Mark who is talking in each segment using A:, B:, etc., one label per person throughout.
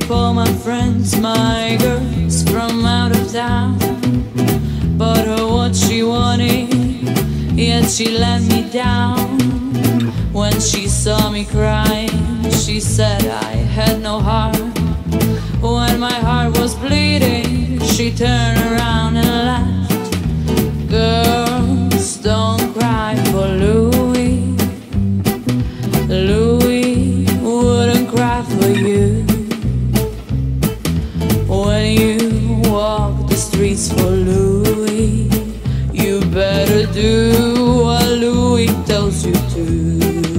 A: for my friends, my girls from out of town. Bought her oh, what she wanted, yet she let me down. When she saw me crying, she said I had no heart. When my heart was bleeding, she turned around and laughed. Girls, don't cry for Louie. Louie wouldn't cry for you. Louie, you better do what Louie tells you to.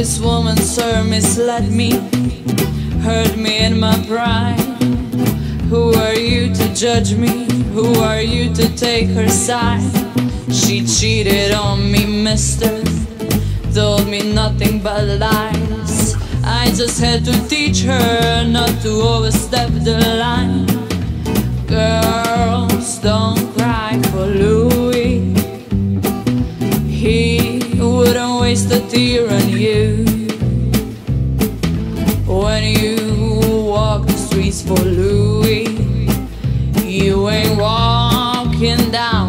A: This woman, sir, misled me, hurt me in my pride. Who are you to judge me? Who are you to take her side? She cheated on me, mister. Told me nothing but lies. I just had to teach her not to overstep the line. Girls, don't waste a tear on you. When you walk the streets for Louie, you ain't walking down